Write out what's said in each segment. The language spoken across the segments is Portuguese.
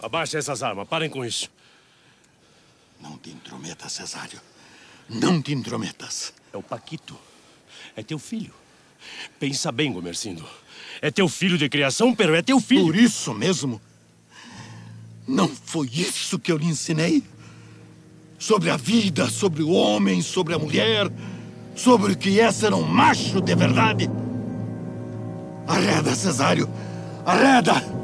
Abaixe essas armas. Parem com isso. Não te intrometas, Cesário. Não te intrometas. É o Paquito. É teu filho. Pensa bem, Gomercindo. É teu filho de criação, pero é teu filho. Por isso mesmo. Não foi isso que eu lhe ensinei? Sobre a vida, sobre o homem, sobre a mulher, sobre o que é ser um macho de verdade. Arreda, Cesário. Arreda!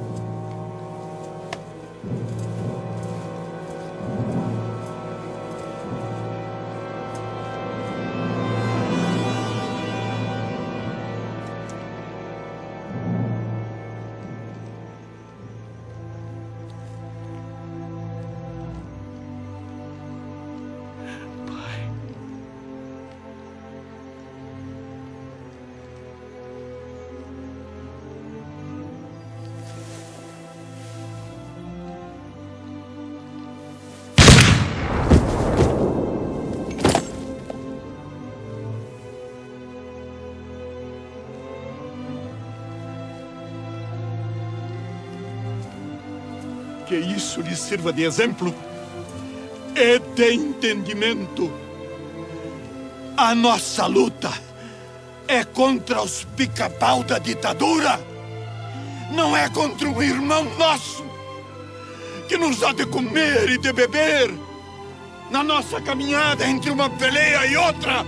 Que isso lhe sirva de exemplo e de entendimento. A nossa luta é contra os pica-pau da ditadura. Não é contra um irmão nosso que nos há de comer e de beber na nossa caminhada entre uma peleia e outra.